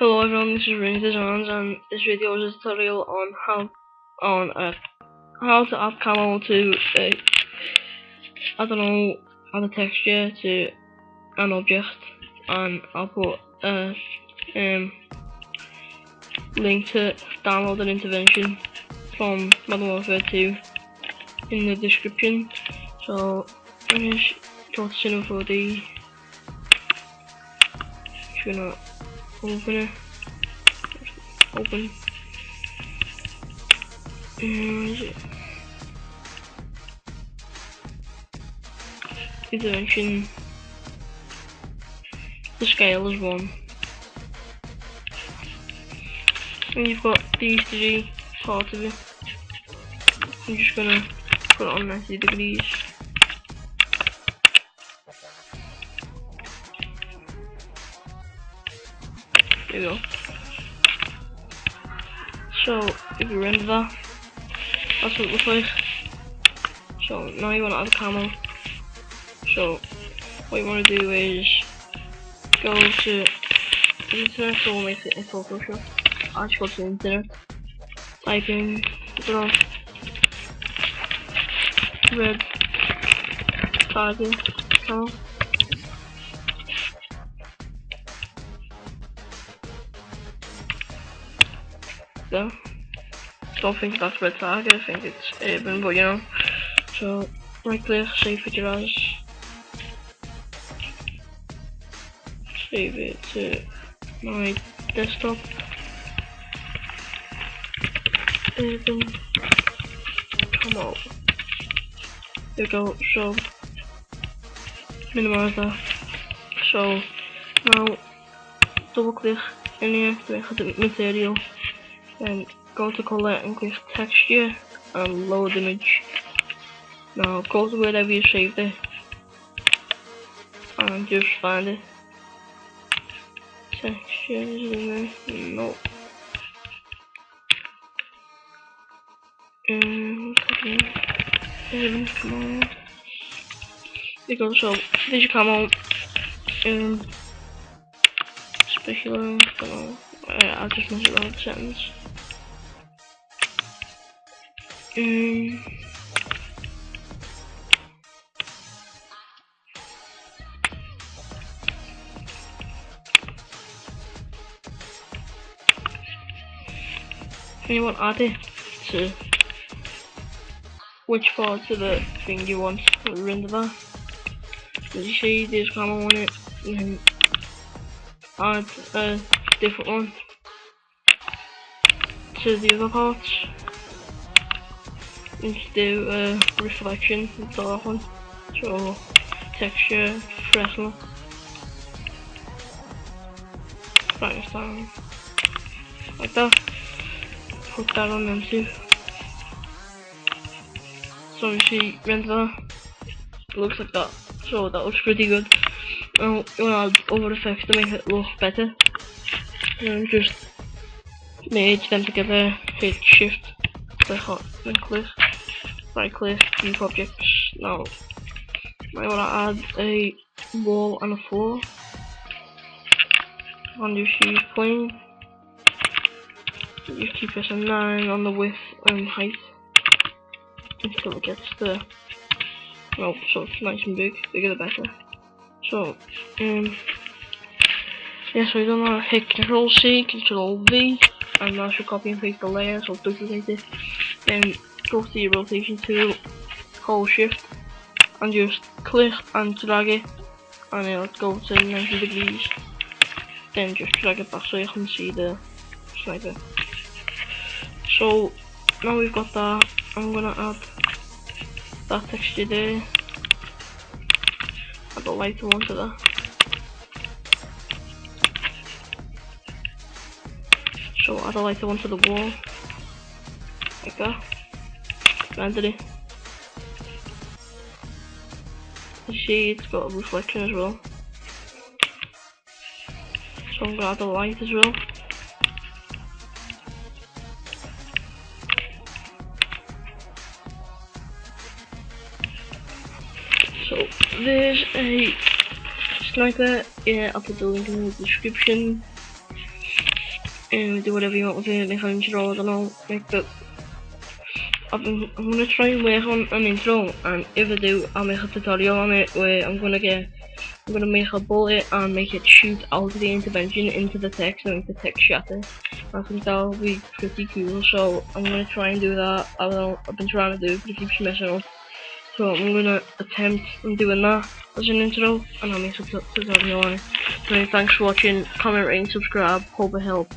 Hello everyone, this is Rings Designs and this video is a tutorial on how on uh, how to add camo to uh, I don't know add a texture to an object and I'll put a um, link to download an intervention from Modern Warfare 2 in the description so I'm just go to Cinema 4D just gonna open. It open. And intervention the scale is one. And you've got these three parts of it. I'm just gonna put it on 90 degrees There you go. So, if you render that, that's what it looks like. So, now you want to add a camo. So, what you want to do is go to internet, so we'll make it in Photoshop. I just go to internet, type in, you red target camo. Though. Don't think that's target, I think it's urban, but you know. So, right click, save picture as. Save it to my desktop. Urban. Come on. There we go, so. Minimize that. So, now, double click in here, click the material then go to color and click texture and load image. Now go to wherever you saved it and just find it. Texture is in there. No. And copy. come on. There you go. So should come on. Um, special. Come on. Uh, I'll just mess around the sentence. Um, and you want to add it to which part of the thing you want to render that. As you see, there's camo on it. Can add a different one to the other parts and do a reflection with that one. So texture, Fresnel. Like that. Put that on them too. So see render. Looks like that. So that looks pretty good. Want to add other effects to make it look better. And just merge them together, hit shift, click hot and click right click, new objects. Now, I want to add a wall and a floor. On your shoes plane. You keep this a 9 on the width and height until it gets the well, so it's nice and big, bigger the better. So, um, yeah, so you're gonna hit Control C, Control V, and now should copy and paste the layer, so duplicate it. Then go to your rotation tool, hold shift, and just click and drag it, and it'll go to 90 degrees. Then just drag it back so you can see the sniper. So now we've got that, I'm gonna add that texture there. Add a lighter one to that. So add a lighter one to the wall. Like that. You see it's got a reflection as well. So I'm gonna add a light as well. So there's a sniper, yeah, I'll put the link in the description. and do whatever you want with it, make an intro, I don't know, make the Been, I'm gonna try and work on an intro and if I do I'll make a tutorial on it where I'm gonna get I'm gonna make a bullet and make it shoot out of the intervention into the text and make the text shatter. I think that'll be pretty cool so I'm gonna try and do that. I don't I've been trying to do it, but it keeps messing up. So I'm gonna attempt on doing that as an intro and I'll make a tutorial on it. So thanks for watching, comment, rate, subscribe, hope it helped.